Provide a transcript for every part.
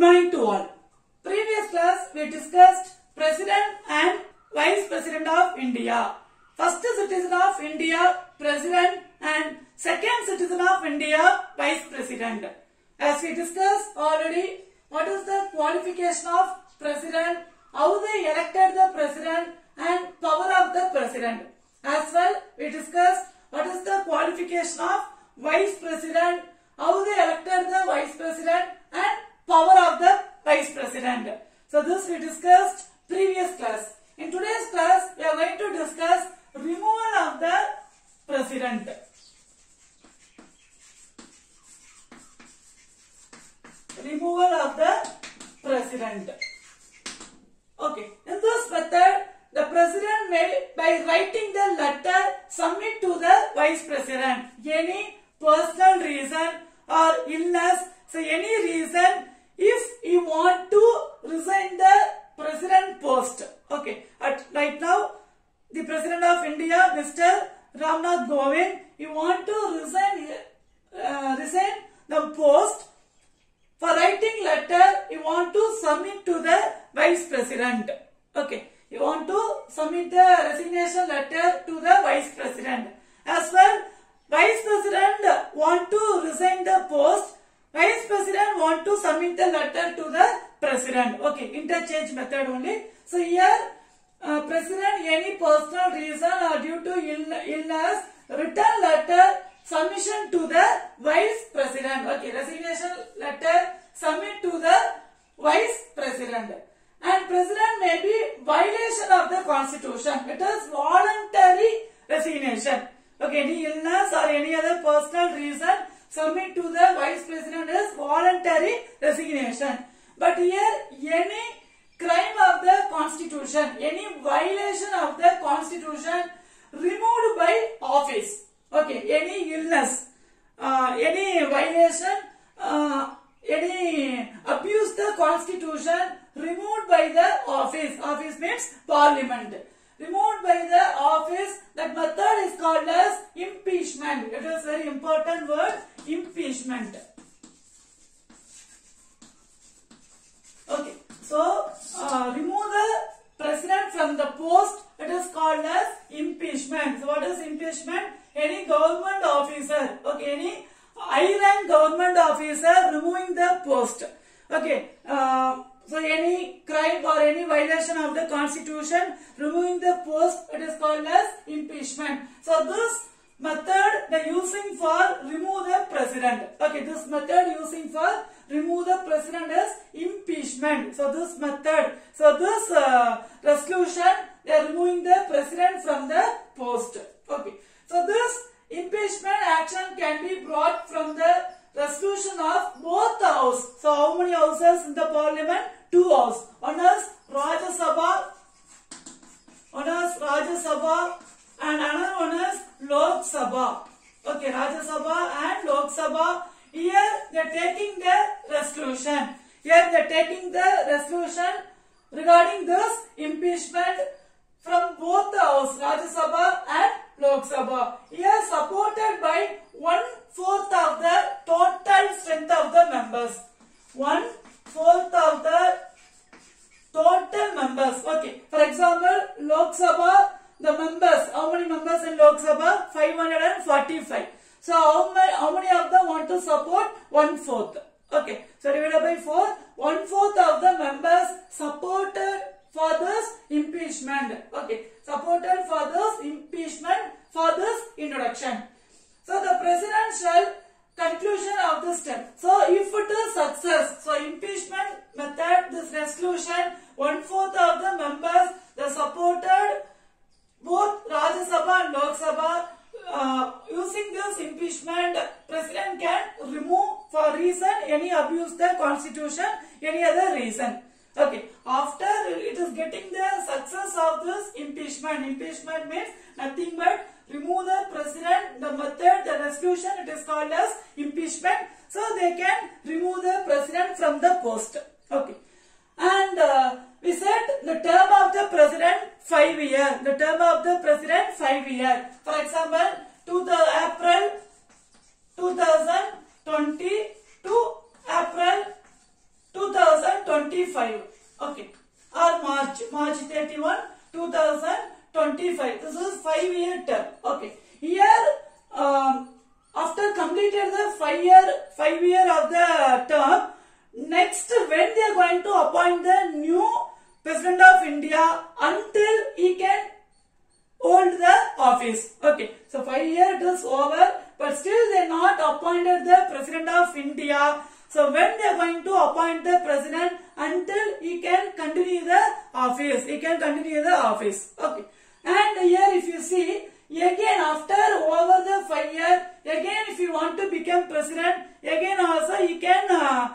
Morning to all. Previous class we discussed President and Vice President of India. First citizen of India, President and second citizen of India, Vice President. As we discussed already, what is the qualification of President, how they elected the President and power of the President. As well, we discussed what is the qualification of Vice President, how they elected the Vice President and power of the Vice President. So this we discussed previous class. In today's class, we are going to discuss removal of the President. Removal of the President. Okay. In this method, the President may, by writing the letter, submit to the Vice President any personal reason or illness. So any reason if you want to resign the President post. Okay. At right now, the President of India, Mr. Ramnath Kovind, he want to resign, uh, resign the post for writing letter, you want to submit to the Vice President. Okay. You want to submit the resignation letter to the Vice President. As well, Vice President want to resign the post. Vice President want to submit the letter to the President. Okay. Interchange method only. So here, uh, President any personal reason or due to illness, written letter submission to the Vice President. Okay, resignation letter submit to the Vice President. And President may be violation of the Constitution. It is voluntary resignation. Okay, any illness or any other personal reason submit to the Vice President is voluntary resignation. But here any crime of the Constitution, any violation of the Constitution removed by office. Okay, any illness, uh, any violation, uh, any abuse the constitution removed by the office. Office means parliament. Removed by the office, that method is called as impeachment. It is very important word, impeachment. Okay, so uh, remove the president from the post. It is called as impeachment. So what is impeachment? Any government officer, okay, any high rank government officer removing the post. Okay, uh, so any crime or any violation of the constitution, removing the post, it is called as impeachment. So this method they using for remove the president. Okay, this method using for remove the president is impeachment. So this method, so this uh, resolution they are removing the president from the post. Okay, so this impeachment action can be brought from the resolution of both the house. So how many houses in the parliament? Two houses. One is Rajya Sabha, one is Rajya Sabha and another one is Lok Sabha. Okay, Rajya Sabha and Lok Sabha. Here they are taking the resolution. Here they are taking the resolution regarding this impeachment from both the house, Rajya Sabha and Lok Sabha. Here supported by one fourth of the total strength of the members. One fourth of the total members. Okay. For example, Lok Sabha, the members, how many members in Lok Sabha? 545. So how many, how many of them want to support? One fourth. Okay. So divided by 4, one fourth of the members supported for this impeachment. Okay. Supported for this impeachment for this introduction. So the presidential conclusion of the step. So if it is success, so impeachment method, this resolution, one fourth of the members, they supported both Rajya Sabha and Lok Sabha. Uh, using this impeachment, president can remove for reason any abuse the constitution, any other reason. Okay. After it is getting the success of this impeachment. Impeachment means nothing but remove the president. The method, the resolution, it is called as impeachment. So they can remove the president from the post. Okay. And uh, we said the term of the president five year. The term of the president five year. For example, to the April 2020 to April 2000. 2025. Okay. Or March, March 31, 2025. This is five year term. Okay. Here, um, after completed the five year, five year of the term, next when they are going to appoint the new President of India until he can hold the office. Okay, so five years is over, but still they not appointed the President of India. So when they are going to appoint the President until he can continue the office, he can continue the office. Okay, and here if you see, again after over the five year, again if you want to become President, again also he can uh,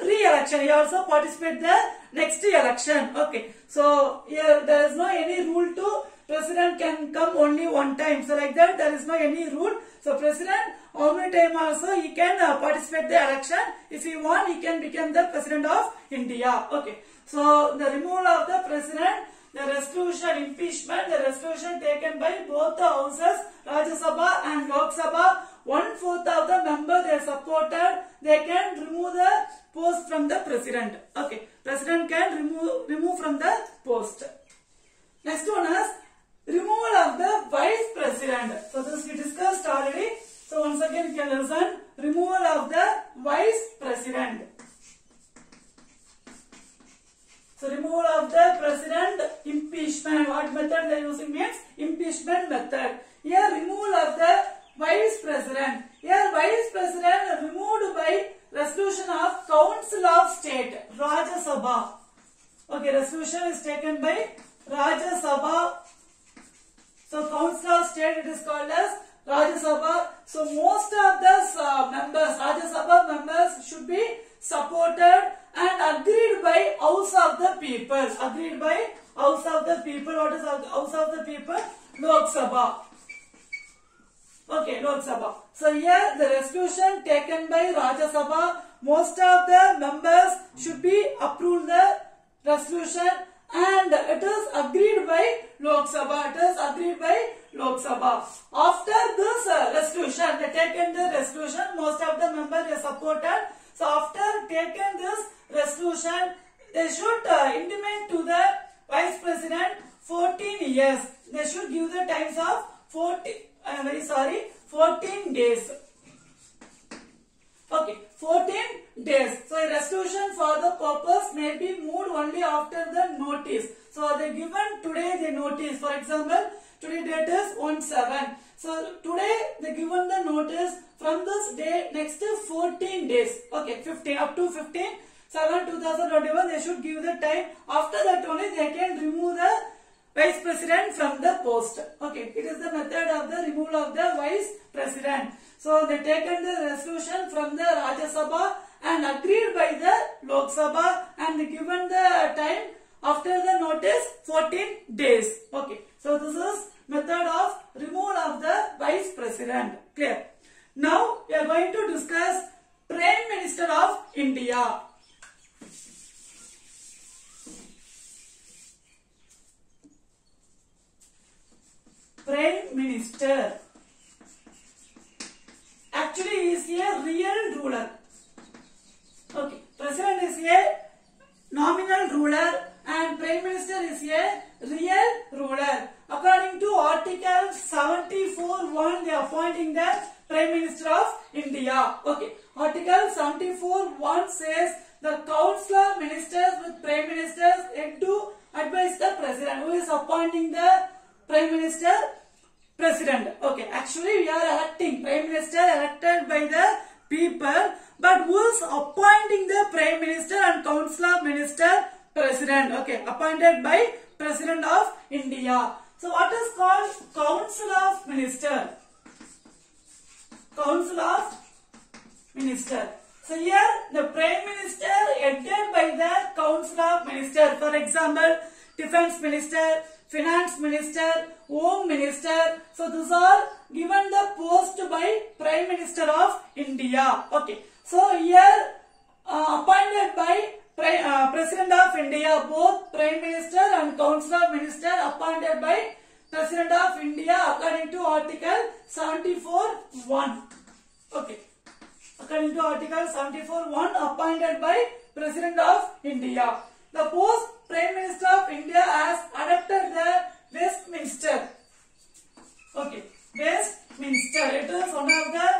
re-election. He also participate the next election. Okay. So here there is no any rule to president can come only one time. So like that there is no any rule. So president how many time also he can uh, participate the election. If he want he can become the president of India. Okay. So the removal of the president the resolution impeachment, the resolution taken by both the houses, Rajya Sabha and Lok Sabha, one fourth of the member they supported, they can remove the post from the president. Okay, president can remove remove from the post. Next one is vice president. So this we discussed already. So once again you can listen. Removal of the vice president. So removal of the president, impeachment. What method they are using means impeachment method. Here removal of the vice president. Here vice president removed by resolution of Council of State, Rajya Sabha. Okay, resolution is taken by Rajya Sabha. So Council of State it is called as Rajya Sabha. So most of the uh, members, Rajya Sabha members should be supported and agreed by House of the People. Agreed by House of the People. What is House of the People? Lok Sabha. Okay, Lok Sabha. So here the resolution taken by Rajya Sabha, most of the members should be approved the resolution and it is agreed by Lok Sabha. It is agreed by Lok Sabha. After this uh, resolution, they taken the resolution, most of the members supported. So after taking this resolution, they should uh, intimate to the Vice President 14 years. They should give the times of 40, I am very sorry, 14 days. Okay, 14 days. So a resolution for the purpose may be moved only after the notice. So they given today the notice. For example, today date is 1 7. So today they given the notice from this day next 14 days. Okay, 15 up to 15 7 2021 they should give the time. After that only they can remove the vice president from the post. Okay, it is the method of the removal of the vice president. So they taken the resolution from the Rajya Sabha and agreed by the Lok Sabha and given the time after the notice 14 days. Okay, so this is method of removal of the vice president. Clear? Now we are going to discuss Prime Minister of India. Prime Minister. Actually, is a real ruler. Okay, President is a nominal ruler and Prime Minister is a real ruler. According to Article 74.1, they are appointing the Prime Minister of India. Okay, Article 74.1 says the Council of Ministers with Prime Ministers head to advise the President who is appointing the Prime Minister President. Actually we are electing Prime Minister elected by the people but who is appointing the Prime Minister and Council of Minister President. Okay, appointed by President of India. So what is called Council of Minister? Council of Minister. So here the Prime Minister headed by the Council of Minister. For example, Defense Minister, Finance Minister, Home Minister. So these are given the post by Prime Minister of India. Okay. So here uh, appointed by uh, President of India, both Prime Minister and Council of Minister appointed by President of India according to Article 74.1. Okay. According to Article 74.1 appointed by President of India. The post Prime Minister of India has adopted the Westminster. Okay, Westminster. It is one of the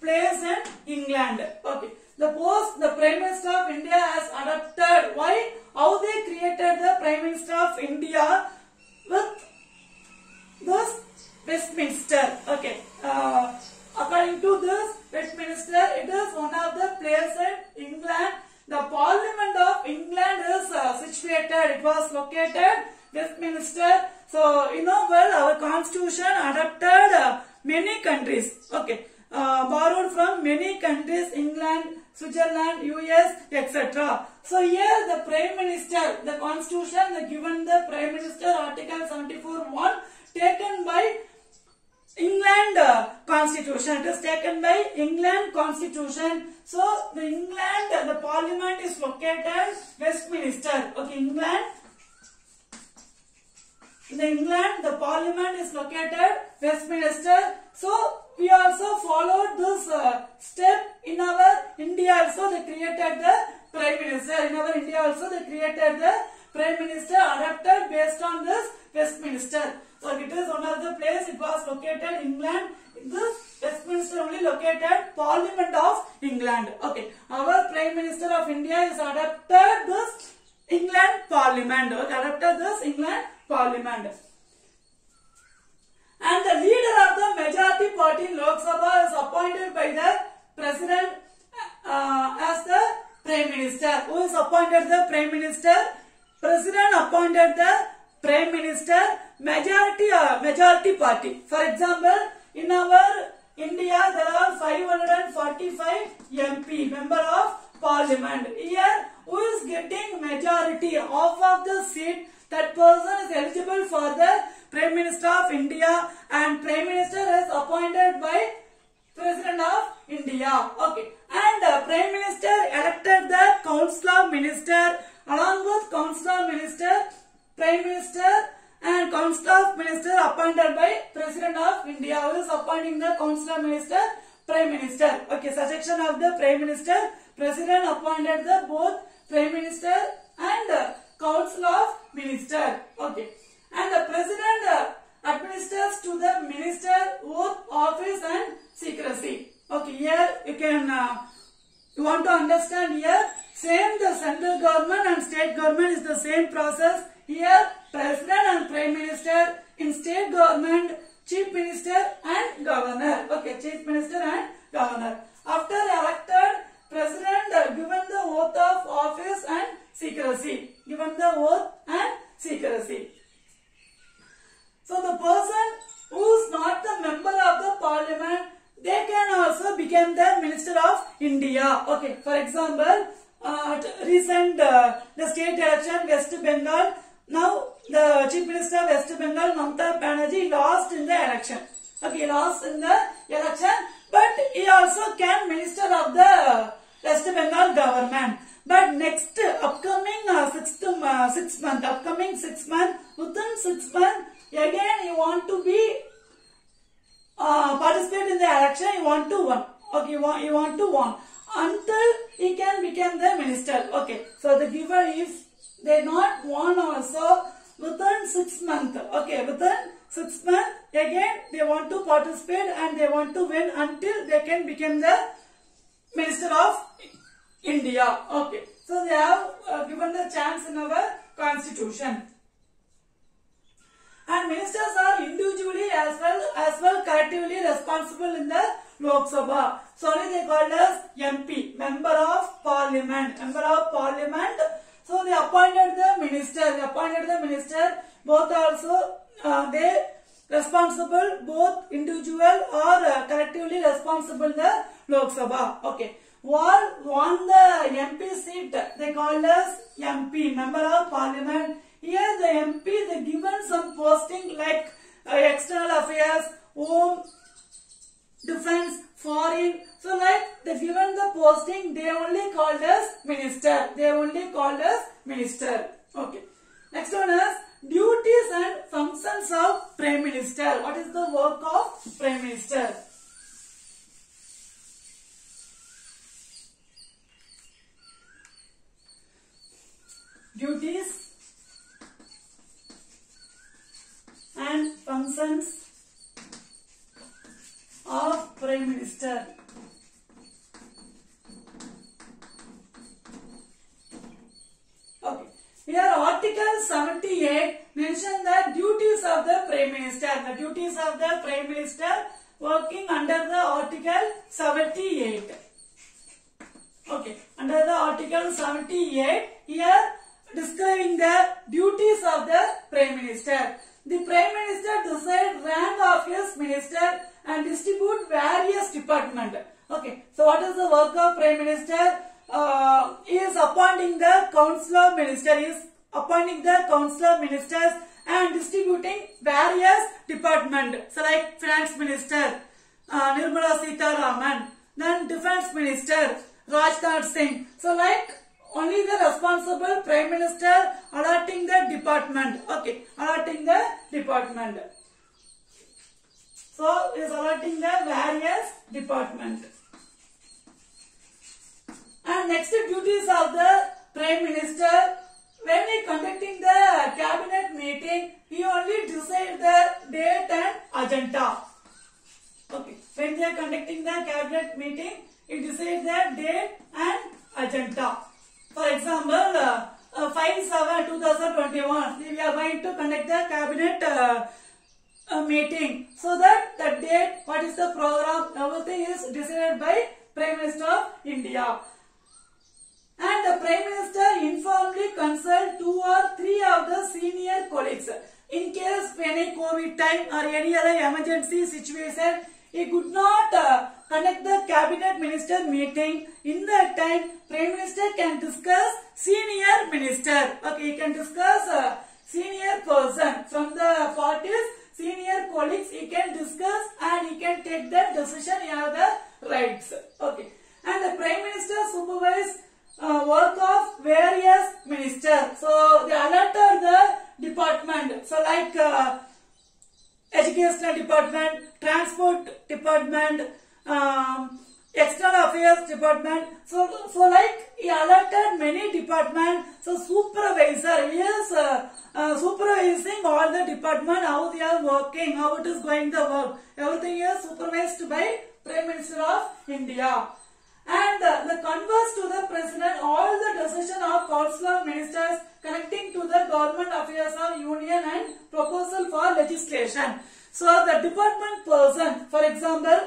place in England. Okay. The post the Prime Minister of India has adopted. Why? How they created the Prime Minister of India with this Westminster. Okay. Uh, according to this Westminster, it is one of the places in England. The Parliament of England is uh, situated. It was located Westminster. So you know well our Constitution adopted uh, many countries. Okay. Uh, borrowed from many countries, England, Switzerland, US, etc. So here the Prime Minister, the Constitution, the given the Prime Minister Article 74 Constitution. It is taken by England Constitution. So the England, the Parliament is located Westminster. Okay, England. In England, the Parliament is located Westminster. So we also followed this uh, step in our India. Also, they created the Prime Minister. In our India, also they created the Prime Minister adapted based on this Westminster. So it is one of the place. It was located England. This Westminster only located Parliament of England. Okay, our Prime Minister of India is adapted this England Parliament. Okay, adapted this England Parliament. And the leader of the majority party in Lok Sabha is appointed by the President uh, as the Prime Minister. Who is appointed the Prime Minister? President appointed the Prime Minister. Majority uh, majority party. For example, in our India there are 545 MP member of Parliament. Here, who is getting majority half of the seat? That person is eligible for the Prime Minister of India and Prime Minister is appointed by President of India. Okay. And uh, Prime Minister elected the Council of Minister along with Council of Minister, Prime Minister and Council of Minister appointed by President of India. Who is appointing the Council of Minister? Prime Minister. Okay. Selection of the Prime Minister. President appointed the both Prime Minister and uh, Council of Minister. Okay. And the President uh, administers to the Minister oath, office and secrecy. Okay, here you can, uh, you want to understand here, same the central government and state government is the same process. Here, President and Prime Minister, in state government, Chief Minister and Governor. Okay, Chief Minister and Governor. After elected, President uh, given the oath of office and secrecy. Given the oath and secrecy. So the person who is not the member of the parliament, they can also become the minister of India. Okay, for example, uh, recent uh, the state election West Bengal. Now the chief minister of West Bengal, Mamata Banerjee, lost in the election. Okay, lost in the election, but he also can minister of the West Bengal government. But next upcoming uh, sixth uh, six month, upcoming six month, within six month, again you want to be uh, participate in the election. You want to win. Okay, you want you want to win until he can become the minister. Okay, so the giver if they not won also within six month. Okay, within six month again they want to participate and they want to win until they can become the minister of India. Okay. So they have uh, given the chance in our constitution. And ministers are individually as well as well collectively responsible in the Lok Sabha. Sorry, they called as MP, Member of Parliament, Member of Parliament. So they appointed the minister. They appointed the minister. Both also uh, they responsible both individual or uh, collectively responsible the Lok Sabha. Okay. While won the MP seat, they called as MP, Member of Parliament. Here the MP, they given some posting like uh, external affairs, home, defense, foreign. So like they given the posting, they only called us minister. They only called us minister. Okay. Next one is duties and functions of prime minister. What is the work of prime minister? duties and functions of Prime Minister. Okay. Here Article 78 mention the duties of the Prime Minister. The duties of the Prime Minister working under the Article 78. Okay. Under the Article 78 here describing the duties of the Prime Minister. The Prime Minister decide rank of his minister and distribute various department. Okay. So what is the work of Prime Minister? Uh, is appointing the Council of Minister. Is appointing the Council of Ministers and distributing various department. So like Finance Minister, uh, Nirmala Sitharaman, then Defense Minister, Rajnath Singh. So like only the responsible Prime Minister allotting the department. Okay, allotting the department. So is allotting the various department. And next duties of the Prime Minister when he conducting the cabinet meeting, he only decide the date and agenda. Okay. When they are conducting the cabinet meeting, he decides the date and agenda. For example, uh, uh, 5-7-2021, we are going to conduct the cabinet uh, uh, meeting. So that the date, what is the program, everything is decided by Prime Minister of India. And the Prime Minister informally consult two or three of the senior colleagues. In case of any COVID time or any other emergency situation, he could not uh, conduct the cabinet minister meeting. In that time, Prime Minister can discuss senior minister. Okay, he can discuss uh, senior person from the parties, senior colleagues. He can discuss and he can take the decision. He have the rights. Okay, and the Prime Minister supervise uh, work of various ministers. So they alerted the department. So like uh, educational department, transport department, um, external affairs department. So so like he alerted many departments. So supervisor is uh, uh, supervising all the department how they are working, how it is going the work. Everything is supervised by Prime Minister of India and uh, the converse to the president all the decision of council of ministers connecting to the government affairs of union and proposal for legislation so the department person for example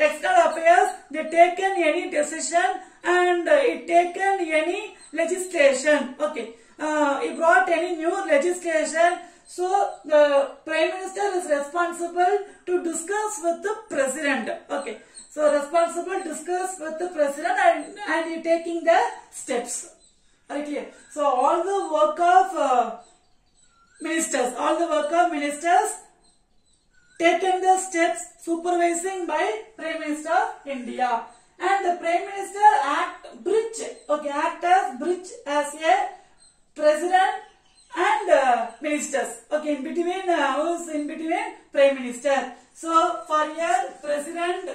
external affairs they taken any decision and uh, it taken any legislation. Okay. Uh, he brought any new legislation. So the prime minister is responsible to discuss with the president. Okay. So responsible discuss with the president and, and he taking the steps. Very clear. So all the work of uh, ministers, all the work of ministers taken the steps supervising by Prime Minister of India. And the Prime Minister act bridge, okay, act as bridge as a president and uh, ministers. Okay, in between, uh, who's in between Prime Minister. So for here, president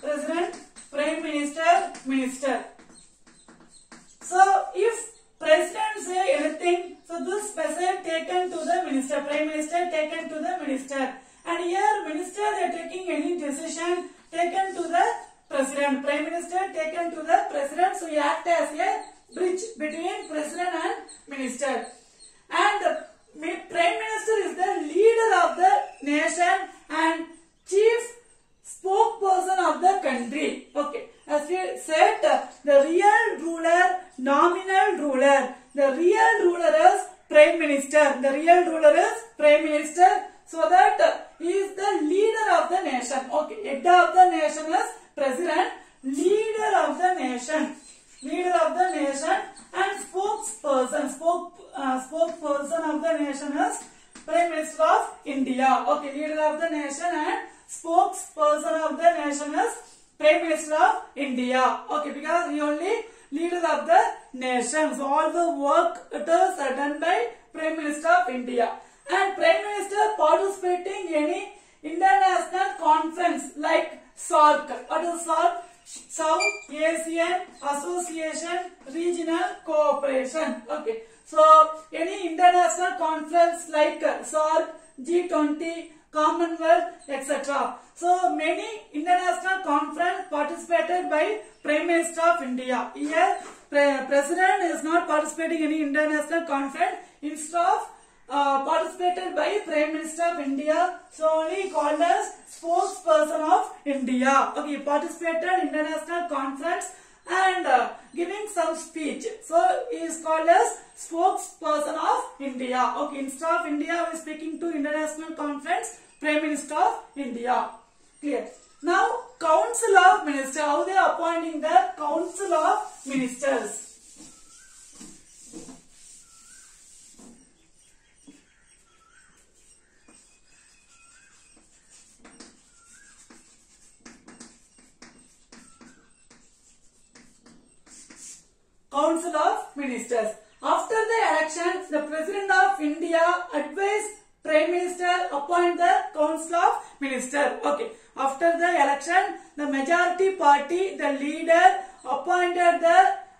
President, Prime Minister, Minister. So if President say anything, so this message taken to the Minister, Prime Minister taken to the Minister. And here Minister they are taking any decision taken to the President, Prime Minister taken to the President. So he act as a bridge between President and Minister. And the Prime Minister is the leader of the nation and chief spokesperson of the country. Okay. As we said, the real ruler, nominal ruler. The real ruler is Prime Minister. The real ruler is Prime Minister. So that uh, he is the leader of the nation. Okay. Head of the nation is President. Leader of the nation. Leader of the nation and spokesperson. Spoke, uh, spokesperson of the nation is Prime Minister of India. Okay. Leader of the nation and spokesperson of the nation is Prime Minister of India. Okay, because he only leader of the nation. So all the work it is done by Prime Minister of India. And Prime Minister participating any international conference like SAARC. What is SAARC? South Asian Association Regional Cooperation. Okay. So any international conference like SAARC, G20, Commonwealth, etc. So many international conference participated by Prime Minister of India. Here, pre- President is not participating in any international conference. Instead of uh, participated by Prime Minister of India, so only called as spokesperson of India. Okay, participated international conference and uh, giving some speech. So he is called as spokesperson of India. Okay, instead of India, we are speaking to international conference, Prime Minister of India. Clear. Now, Council of Ministers. How they are appointing the Council of Ministers? Council of Ministers. After the elections, the President of India advised Prime Minister appoint the Council of Ministers. Okay. After the election, the majority party, the leader appointed the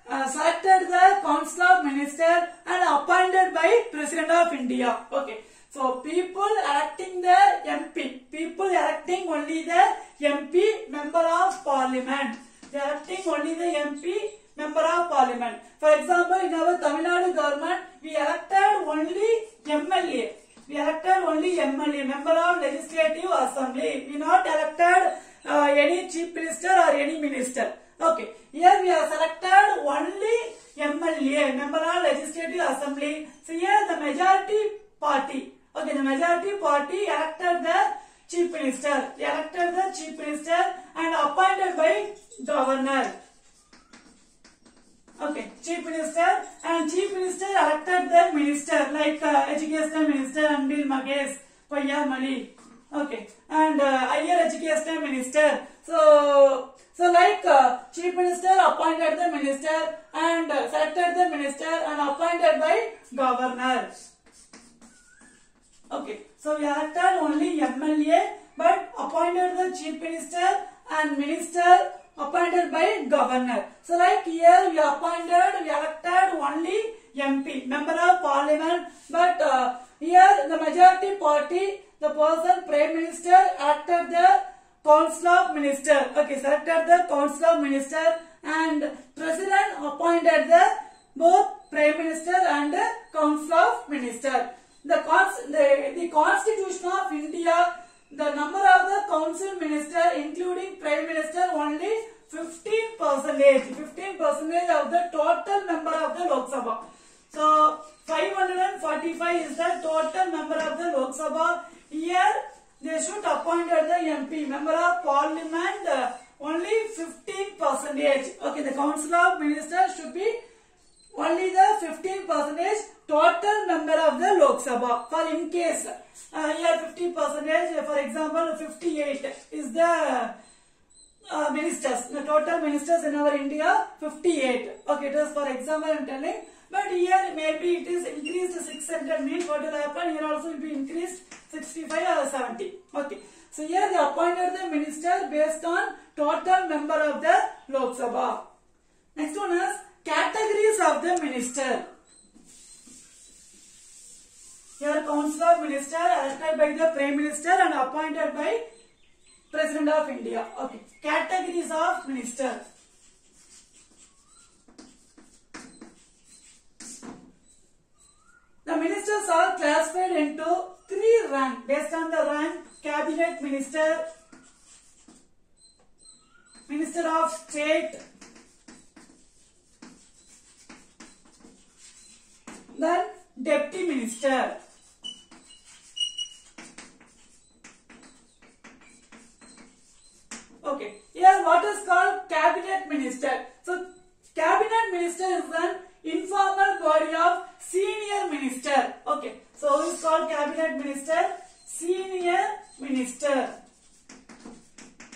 uh, selected the Council of Ministers and appointed by President of India. Okay. So people electing the MP, people electing only the MP member of Parliament. They are electing only the MP member of parliament. For example, in our Tamil Nadu government, we elected only MLA. We elected only MLA, member of legislative assembly. We not elected uh, any chief minister or any minister. Okay, here we have selected only MLA, member of legislative assembly. So here the majority party, okay, the majority party elected the chief minister. Elected the chief minister and appointed by governor. Okay, Chief Minister and Chief Minister elected the minister like uh, Education Minister Anbil Mahesh Poyyamozhi. Okay, and uh, Higher Education Minister. So, so like uh, Chief Minister appointed the minister and uh, selected the minister and appointed by governor. Okay, so we elected only MLA but appointed the Chief Minister and Minister appointed by governor. So like here we appointed, we elected only MP, member of parliament, but uh, here the majority party, the person prime minister acted the council of minister. Okay, selected the council of minister and president appointed the both prime minister and council of minister. The, the, the constitution of India the number of the council minister including prime minister only 15 percentage 15 percentage of the total number of the Lok Sabha. So 545 is the total member of the Lok Sabha. Here they should appoint the MP member of parliament uh, only 15 percentage. Okay, the council of ministers should be only the 15 percentage total member of the Lok Sabha. For in case uh, here 50 percentage, for example 58 is the uh, ministers. The total ministers in our India 58. Okay, it is for example I am telling. But here maybe it is increased to 600 means what will happen? Here also will be increased 65 or 70. Okay. So here they appointed the minister based on total member of the Lok Sabha. Next one is categories of the minister. Here council of minister elected by the prime minister and appointed by president of India. Okay. Categories of minister. The ministers are classified into three rank based on the rank cabinet minister, minister of state, then deputy minister. Okay, here what is called cabinet minister. So cabinet minister is an informal body of senior minister. Okay, so is called cabinet minister? Senior minister.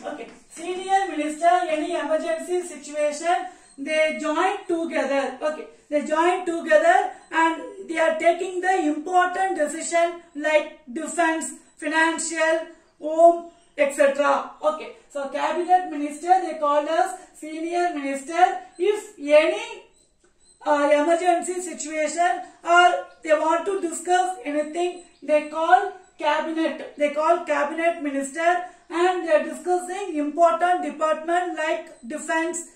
Okay, senior minister, any emergency situation, they join together. Okay, they join together and they are taking the important decision like defense, financial, home, etc. Okay. So cabinet minister they call us senior minister. If any uh, emergency situation or they want to discuss anything, they call cabinet. They call cabinet minister and they are discussing important department like defense,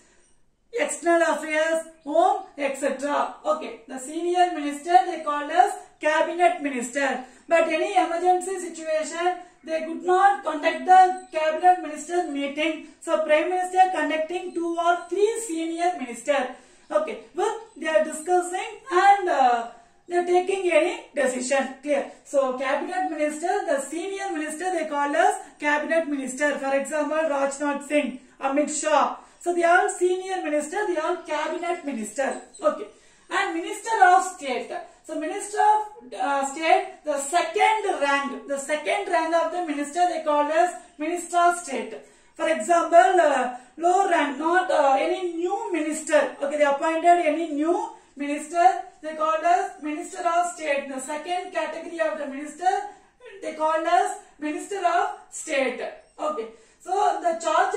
external affairs, home, etc. Okay, the senior minister they call as cabinet minister. But any emergency situation, they could not conduct the cabinet minister meeting. So prime minister conducting two or three senior minister. Okay, but they are discussing and uh, they are taking any decision. Clear. So cabinet minister, the senior minister they call as cabinet minister. For example, Rajnath Singh, Amit Shah. So they are senior minister, they are cabinet minister. Okay. And minister of state. So minister of uh, state, the second rank, the second rank of the minister they call as minister of state. For example, uh, low rank, not uh, any new minister. Okay, they appointed any new minister. They called as minister of state. The second category of the minister they called as minister of state. Okay. So the charge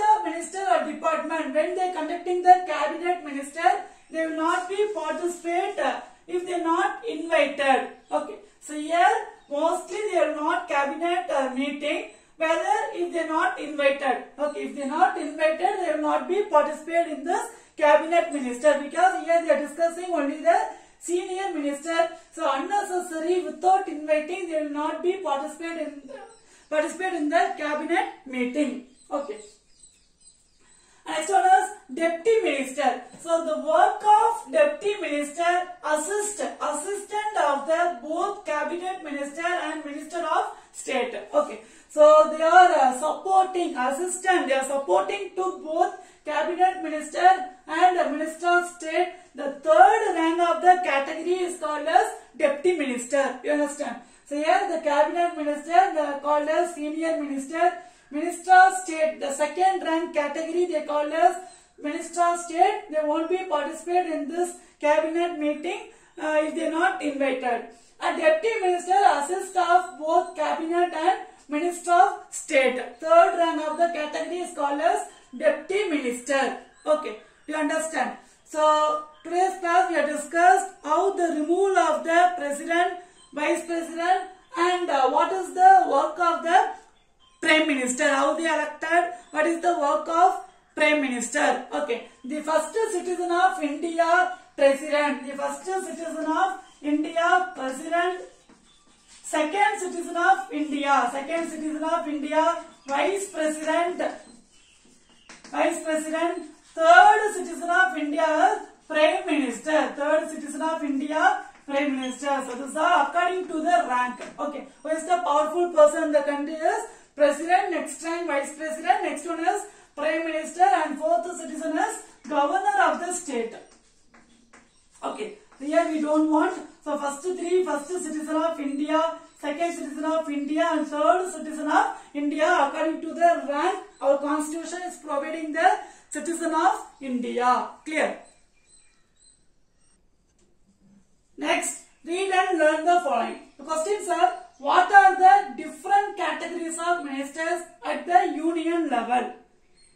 department when they are conducting the cabinet minister, they will not be participate uh, if they are not invited. Okay. So here mostly they are not cabinet uh, meeting whether if they are not invited. Okay. If they are not invited, they will not be participate in this cabinet minister because here they are discussing only the senior minister. So unnecessary without inviting they will not be participate in the, participate in the cabinet meeting. Okay. Next one as deputy minister. So the work of deputy minister assist assistant of the both cabinet minister and minister of state. Okay. So they are uh, supporting assistant. They are supporting to both cabinet minister and minister of state. The third rank of the category is called as deputy minister. You understand? So here the cabinet minister they are called as senior minister. Minister of State, the second rank category they call as Minister of State. They won't be participate in this cabinet meeting uh, if they are not invited. A deputy minister assists of both cabinet and Minister of State. Third rank of the category is called as deputy minister. Okay, you understand? So today's class we have discussed how the removal of the president, vice president, and uh, what is the work of the prime minister. How they are elected what is the work of prime minister? Okay. The first citizen of india president. The first citizen of india president. Second citizen of india. Second citizen of india vice president. Vice president. Third citizen of india prime minister. Third citizen of india prime minister. So this is according to the rank. Okay. Who is the powerful person in the country is president, next time vice president, next one is prime minister and fourth citizen is governor of the state. Okay, here we don't want, so first three, first citizen of India, second citizen of India and third citizen of India according to the rank, our constitution is providing the citizen of India. Clear? Next, read and learn the following. The questions are, what are the different categories of ministers at the union level?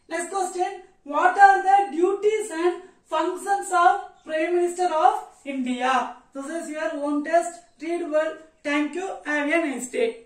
Next question, what are the duties and functions of Prime Minister of India? This is your own test. Read well. Thank you. Have a nice day.